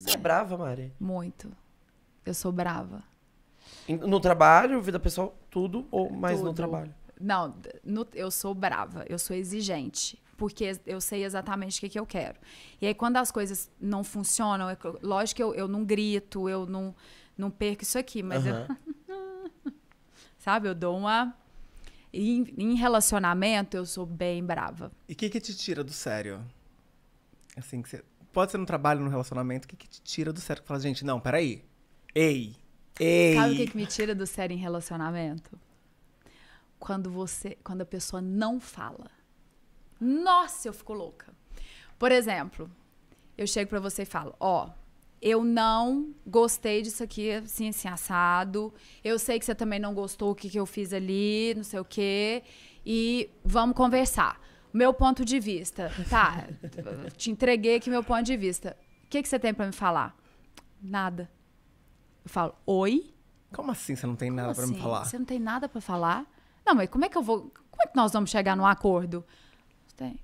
Você é brava, Mari? Muito. Eu sou brava. No trabalho, vida pessoal, tudo ou mais Tudo. no trabalho? Não, no- eu sou brava, eu sou exigente, porque eu sei exatamente o que, que eu quero. E aí, quando as coisas não funcionam, é eu- lógico que eu, eu não grito, eu não, não perco isso aqui, mas eu, Aham. sabe, eu dou uma. Em, em relacionamento, eu sou bem brava. E o que que te tira do sério? Assim, que você... Pode ser no trabalho, no relacionamento, o que que te tira do sério? Fala, gente, não, peraí. Ei, ei. Sabe o que, que me tira do sério em relacionamento? Quando você, quando a pessoa não fala. Nossa, eu fico louca. Por exemplo, eu chego pra você e falo, ó, eu não gostei disso aqui, assim, assim, assado. Eu sei que você também não gostou o que, que eu fiz ali, não sei o quê. E vamos conversar. Meu ponto de vista, tá? Te entreguei aqui meu ponto de vista. O que, que você tem pra me falar? Nada. Eu falo, oi? Como assim você não tem nada Como pra me assim? falar? Você não tem nada pra falar? Não, mas como é que eu vou. Como é que nós vamos chegar num acordo? Tem.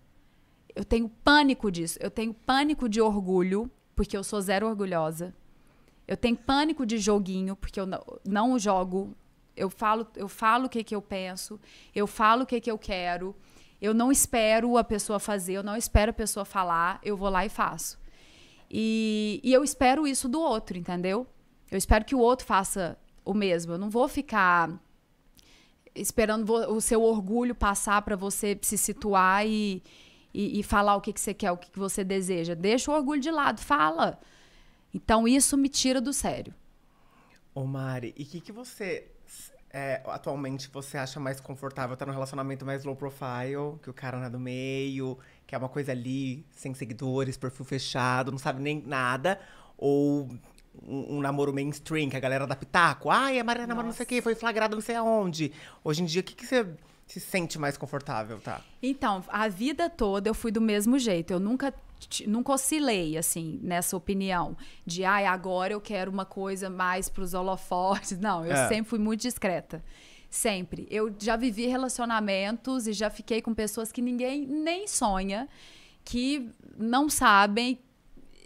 Eu tenho pânico disso. Eu tenho pânico de orgulho, porque eu sou zero orgulhosa. Eu tenho pânico de joguinho, porque eu não, não jogo. Eu falo, eu falo o que, que eu penso, eu falo o que, que eu quero. Eu não espero a pessoa fazer, eu não espero a pessoa falar, eu vou lá e faço. E, e eu espero isso do outro, entendeu? Eu espero que o outro faça o mesmo. Eu não vou ficar esperando o seu orgulho passar para você se situar e, e, e falar o que, que você quer, o que, que você deseja. Deixa o orgulho de lado, fala. Então isso me tira do sério. Ô, Mari, e o que que você... é, atualmente você acha mais confortável estar num relacionamento mais low profile, que o cara não é do meio, que é uma coisa ali, sem seguidores, perfil fechado, não sabe nem nada, ou um, um namoro mainstream, que a galera dá pitaco, ai, a Mariana namora não sei o quê, foi flagrado não sei aonde. Hoje em dia, o que, que você se sente mais confortável, tá? Então, a vida toda eu fui do mesmo jeito. Eu nunca, nunca oscilei, assim, nessa opinião. De, ai, agora eu quero uma coisa mais pros holofotes. Não, eu É. sempre fui muito discreta. Sempre. Eu já vivi relacionamentos e já fiquei com pessoas que ninguém nem sonha, que não sabem,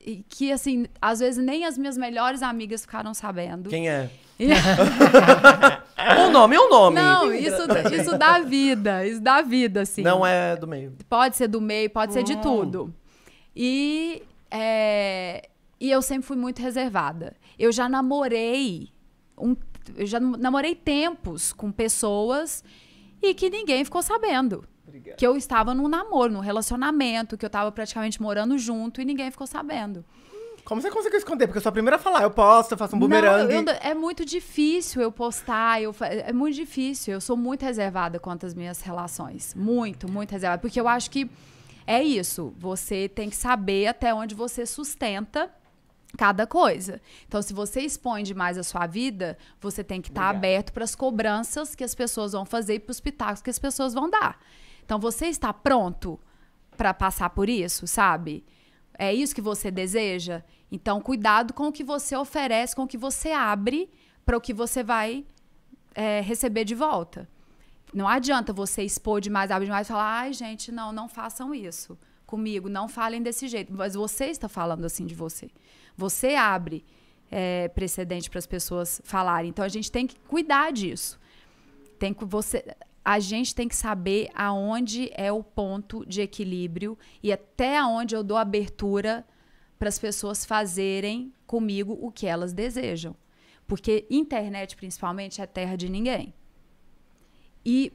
e que, assim, às vezes nem as minhas melhores amigas ficaram sabendo. Quem é? Um nome é um nome. Não, isso, isso dá vida, isso dá vida, assim. Não é do meio. Pode ser do meio, pode ser de Hum. tudo. E, é, e eu sempre fui muito reservada. Eu já namorei, um, eu já namorei tempos com pessoas e que ninguém ficou sabendo. Obrigado. Que eu estava num namoro, num relacionamento, que eu estava praticamente morando junto e ninguém ficou sabendo. Como você conseguiu esconder? Porque eu sou a primeira a falar, eu posto, eu faço um bumerangue. Não, eu- é muito difícil eu postar, eu, é muito difícil. Eu sou muito reservada quanto às minhas relações. Muito, muito reservada. Porque eu acho que é isso. Você tem que saber até onde você sustenta cada coisa. Então, se você expõe demais a sua vida, você tem que estar aberto para as cobranças que as pessoas vão fazer e para os pitacos que as pessoas vão dar. Então, você está pronto para passar por isso, sabe? É isso que você deseja? Então, cuidado com o que você oferece, com o que você abre para o que você vai é, receber de volta. Não adianta você expor demais, abrir demais e falar, ai, gente, não, não façam isso comigo, não falem desse jeito. Mas você está falando assim de você. Você abre é, precedente para as pessoas falarem. Então, a gente tem que cuidar disso. Tem que você, a gente tem que saber aonde é o ponto de equilíbrio e até aonde eu dou abertura para as pessoas fazerem comigo o que elas desejam. Porque internet, principalmente, é terra de ninguém. E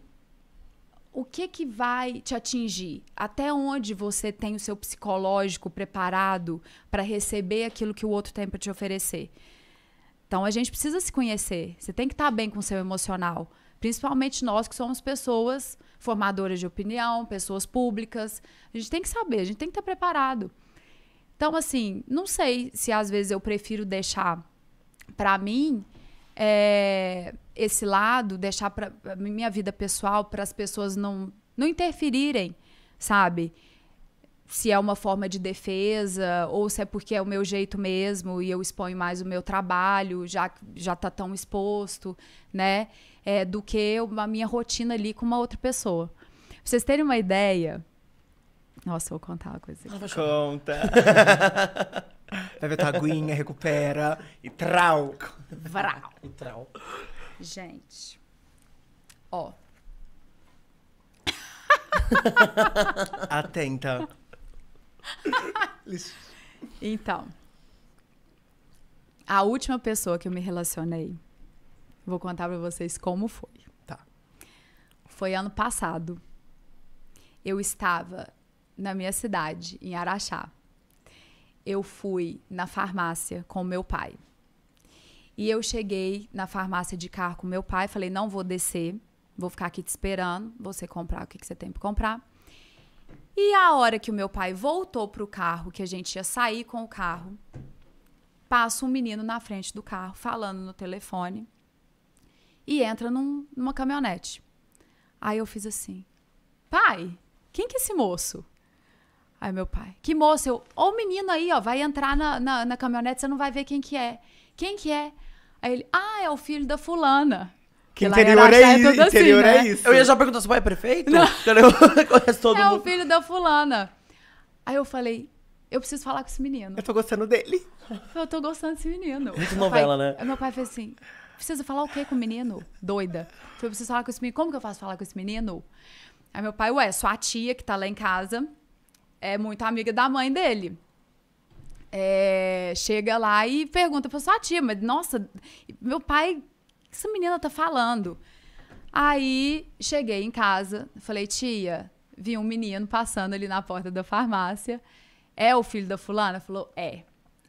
o que que vai te atingir? Até onde você tem o seu psicológico preparado para receber aquilo que o outro tem para te oferecer? Então a gente precisa se conhecer. Você tem que estar bem com o seu emocional. Principalmente nós que somos pessoas formadoras de opinião, pessoas públicas. A gente tem que saber, a gente tem que estar preparado. Então, assim, não sei se às vezes eu prefiro deixar para mim é, esse lado, deixar para minha vida pessoal, para as pessoas não, não interferirem, sabe? Se é uma forma de defesa ou se é porque é o meu jeito mesmo e eu exponho mais o meu trabalho, já já tá tão exposto, né? É, do que a minha rotina ali com uma outra pessoa. Pra vocês terem uma ideia. Nossa, eu vou contar uma coisa. aqui. Conta. Bebe tua aguinha, recupera e trau. Vrau. E trau. Gente. Ó. Atenta. Então. A última pessoa que eu me relacionei, vou contar pra vocês como foi. Tá. Foi ano passado. Eu estava na minha cidade, em Araxá. Eu fui na farmácia com meu pai. E eu cheguei na farmácia de carro com meu pai, falei: "Não vou descer, vou ficar aqui te esperando, você comprar o que que você tem para comprar". E a hora que o meu pai voltou pro carro, que a gente ia sair com o carro, passa um menino na frente do carro falando no telefone e entra num- numa caminhonete. Aí eu fiz assim: Pai, quem que é esse moço? Aí meu pai, que moço? Eu, ó o menino aí, ó, vai entrar na, na, na caminhonete, você não vai ver quem que é. Quem que é? Aí ele, ah, é o filho da fulana. Que Porque interior Araxá é, isso? assim, interior né? é isso. Eu ia já perguntar, seu pai é prefeito? Entendeu? Conhece todo É o mundo. filho da fulana. Aí eu falei, eu preciso falar com esse menino. Eu tô gostando dele. Eu tô gostando desse menino. Muito novela, pai- né? Aí meu pai fez assim: precisa falar o quê com o menino? Doida. Eu falei, eu preciso falar com esse menino. Como que eu faço falar com esse menino? Aí meu pai, ué, sua tia que tá lá em casa é muito amiga da mãe dele. É, chega lá e pergunta pra sua tia, mas nossa, meu pai, o que essa menina tá falando? Aí cheguei em casa, falei, tia, vi um menino passando ali na porta da farmácia. É o filho da fulana? Falou, é.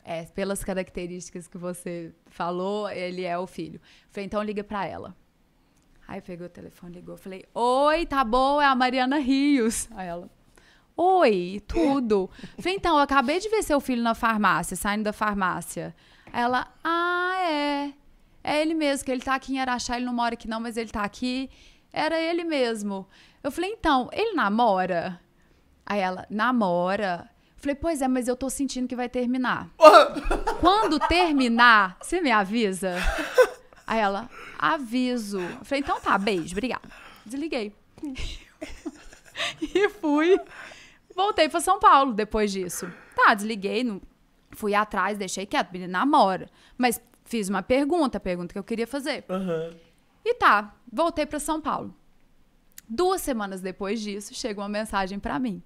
É, pelas características que você falou, ele é o filho. Falei, então liga pra ela. Aí pegou o telefone, ligou. Falei, oi, tá bom, é a Mariana Rios. Aí ela, oi, tudo. Falei, então, eu acabei de ver seu filho na farmácia, saindo da farmácia. Aí ela, ah, é. É ele mesmo, que ele tá aqui em Araxá, ele não mora aqui não, mas ele tá aqui. Era ele mesmo. Eu falei, então, ele namora? Aí ela, namora. Falei, pois é, mas eu tô sentindo que vai terminar. Quando terminar, você me avisa? Aí ela, aviso. Eu falei, então tá, beijo, obrigada. Desliguei. e fui. Voltei pra São Paulo depois disso. Tá, desliguei, não, fui atrás, deixei quieto, menino namora. Mas fiz uma pergunta, a pergunta que eu queria fazer. Aham. E tá, voltei pra São Paulo. Duas semanas depois disso, chega uma mensagem pra mim.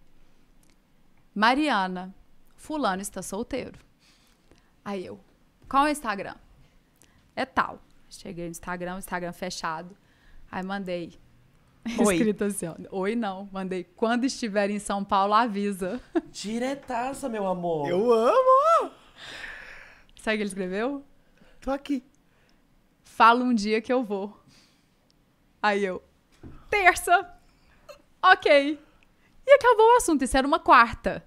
Mariana, fulano está solteiro. Aí eu, qual é o Instagram? É tal. Cheguei no Instagram, o Instagram fechado. Aí mandei. Oi. Escrito assim, ó. Oi não. Mandei, quando estiver em São Paulo, avisa. Diretaça, meu amor. Eu amo! Sabe o que ele escreveu? Tô aqui. Fala um dia que eu vou. Aí eu, terça. Ok. E acabou o assunto. Isso era uma quarta.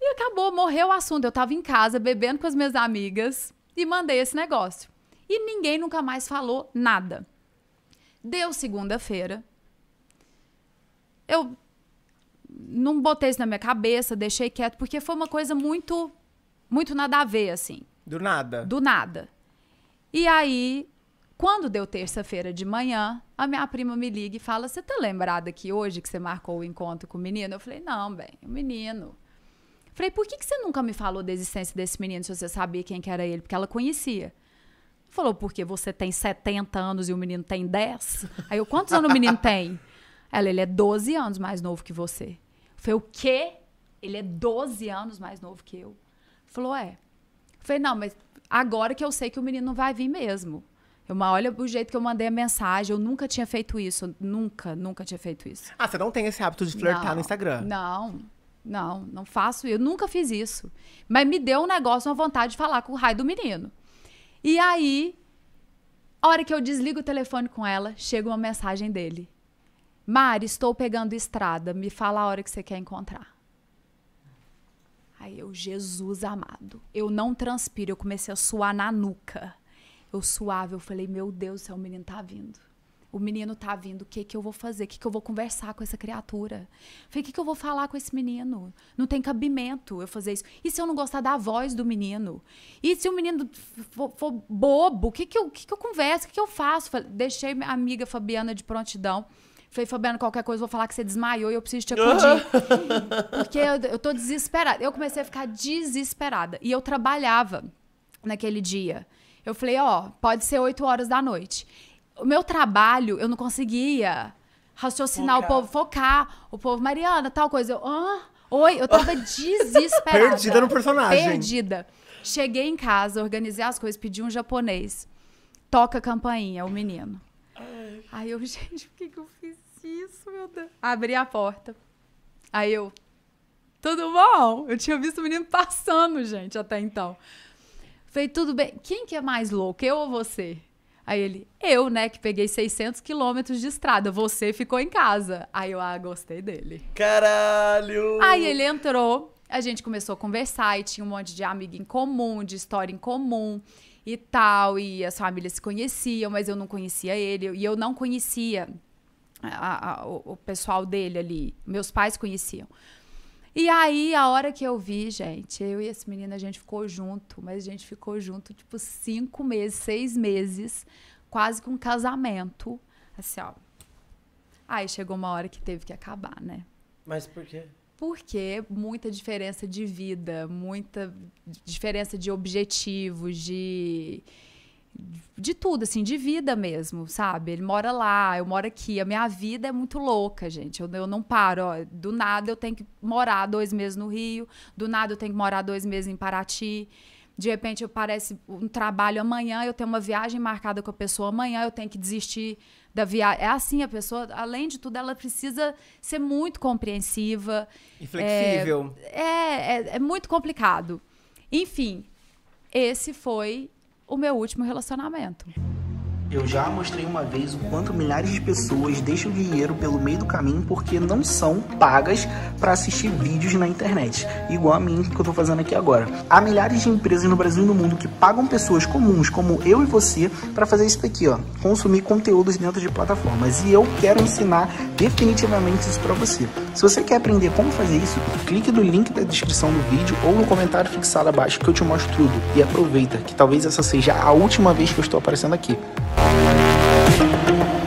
E acabou, morreu o assunto. Eu tava em casa bebendo com as minhas amigas e mandei esse negócio. E ninguém nunca mais falou nada. Deu segunda-feira. Eu não botei isso na minha cabeça, deixei quieto, porque foi uma coisa muito, muito nada a ver, assim. Do nada. Do nada. E aí, quando deu terça-feira de manhã, a minha prima me liga e fala: Você tá lembrada que hoje que você marcou o encontro com o menino? Eu falei: Não, bem, o menino. Falei: Por que, que você nunca me falou da existência desse menino se você sabia quem que era ele? Porque ela conhecia. Falou: Porque você tem 70 anos e o menino tem 10? Aí eu: Quantos anos o menino tem? Ela: Ele é 12 anos mais novo que você. Falei: O quê? Ele é 12 anos mais novo que eu. Falou: É. Falei, não, mas agora que eu sei que o menino não vai vir mesmo. Eu, mas olha o jeito que eu mandei a mensagem. Eu nunca tinha feito isso. Nunca, nunca tinha feito isso. Ah, você não tem esse hábito de flertar Não, no Instagram? Não, não, não faço. Eu nunca fiz isso. Mas me deu um negócio, uma vontade de falar com o raio do menino. E aí, a hora que eu desligo o telefone com ela, chega uma mensagem dele. Mari, estou pegando estrada. Me fala a hora que você quer encontrar. Aí eu, Jesus amado, eu não transpiro, eu comecei a suar na nuca. Eu suava, eu falei, meu Deus o menino tá vindo. O menino tá vindo, o que que eu vou fazer? O que que eu vou conversar com essa criatura? Falei, o que que eu vou falar com esse menino? Não tem cabimento eu fazer isso. E se eu não gostar da voz do menino? E se o menino for, for bobo? O que que eu, que que eu converso? O que que eu faço? Falei, deixei minha amiga Fabiana de prontidão. Falei, Fabiano, qualquer coisa, eu vou falar que você desmaiou e eu preciso te acudir. Porque eu, eu tô desesperada. Eu comecei a ficar desesperada. E eu trabalhava naquele dia. Eu falei, ó, pode ser 8 horas da noite. O meu trabalho, eu não conseguia raciocinar Focar. o povo, focar. O povo, Mariana, tal coisa. Eu, hã? Oi, eu tava desesperada. Perdida no personagem. Perdida. Cheguei em casa, organizei as coisas, pedi um japonês. Toca a campainha, o menino. Aí eu, gente, por que, que eu fiz isso, meu Deus? Abri a porta. Aí eu, tudo bom? Eu tinha visto o menino passando, gente, até então. Falei, tudo bem. Quem que é mais louco, eu ou você? Aí ele, eu, né, que peguei 600 quilômetros de estrada. Você ficou em casa. Aí eu, ah, gostei dele. Caralho! Aí ele entrou, a gente começou a conversar e tinha um monte de amigo em comum, de história em comum e tal. E as famílias se conheciam, mas eu não conhecia ele. E eu não conhecia a- a- o, o pessoal dele ali. Meus pais conheciam. E aí, a hora que eu vi, gente, eu e esse menino, a gente ficou junto, mas a gente ficou junto, tipo, cinco meses, seis meses, quase que um casamento. Assim, ó. Aí chegou uma hora que teve que acabar, né? Mas por quê? Porque muita diferença de vida, muita diferença de objetivos, de de tudo, assim, de vida mesmo, sabe? Ele mora lá, eu moro aqui. A minha vida é muito louca, gente. Eu, eu não paro. Ó. Do nada eu tenho que morar dois meses no Rio, do nada eu tenho que morar dois meses em Paraty. De repente, eu parece um trabalho amanhã, eu tenho uma viagem marcada com a pessoa amanhã, eu tenho que desistir da viagem. É assim, a pessoa, além de tudo, ela precisa ser muito compreensiva. E flexível. É, é, é muito complicado. Enfim, esse foi o meu último relacionamento. Eu já mostrei uma vez o quanto milhares de pessoas deixam dinheiro pelo meio do caminho porque não são pagas para assistir vídeos na internet, igual a mim que eu tô fazendo aqui agora. Há milhares de empresas no Brasil e no mundo que pagam pessoas comuns como eu e você para fazer isso daqui, ó, consumir conteúdos dentro de plataformas. E eu quero ensinar definitivamente isso para você. Se você quer aprender como fazer isso, clique no link da descrição do vídeo ou no comentário fixado abaixo que eu te mostro tudo. E aproveita que talvez essa seja a última vez que eu estou aparecendo aqui. Música